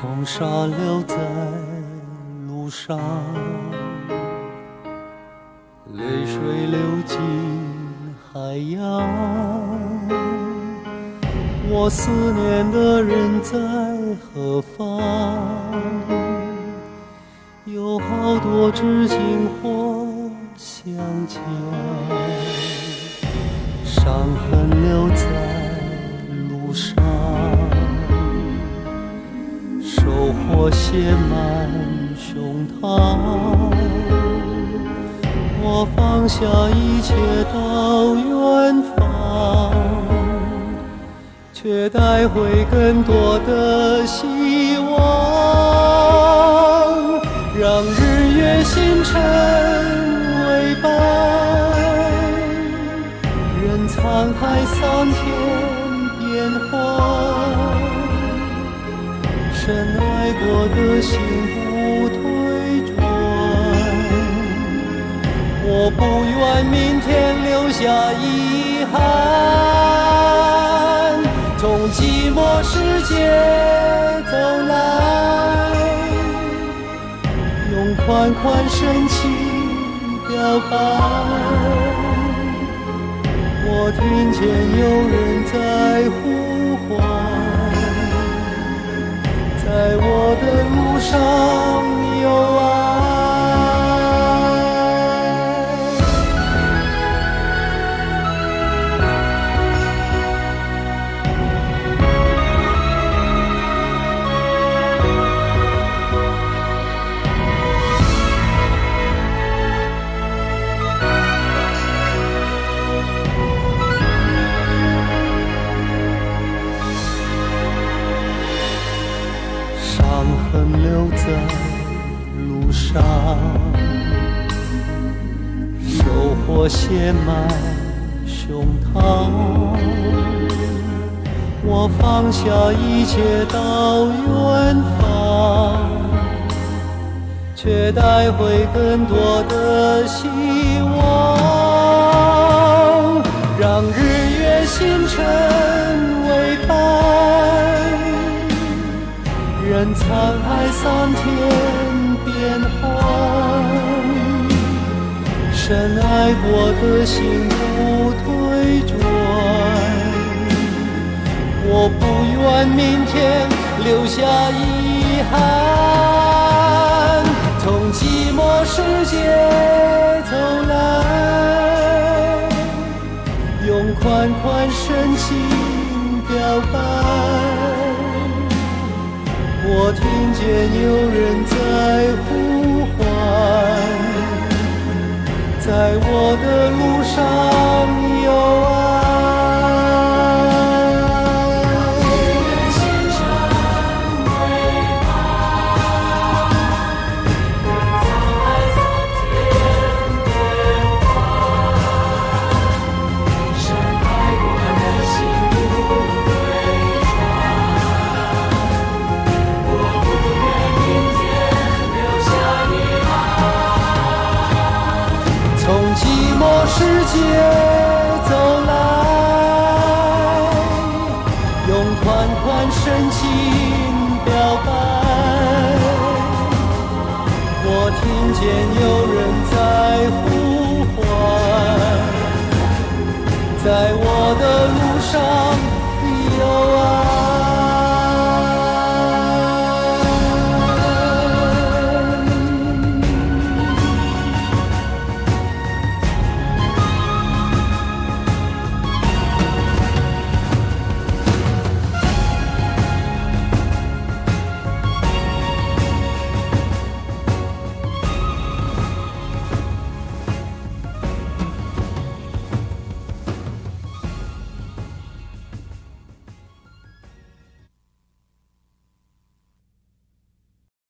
风沙留在路上，泪水流进海洋。我思念的人在何方？有好多知心话想讲，伤痕留在路上，我写满胸膛。我放下一切到远方，却带回更多的希望。让日月星辰为伴，任沧海桑田变幻。我的心不退转，我不愿明天留下遗憾。从寂寞世界走来。用款款深情表白，我听见有人在呼痕留在路上，收获写满胸膛。我放下一切到远方，却带回更多的希望。让日月星辰任沧海桑田变幻，深爱过的心不退转。我不愿明天留下遗憾，从寂寞世界走来，用款款深情表白。我听见有人在呼唤，在我的路上。街走来，用款款深情表白。我听见有人在呼唤，在我的路上。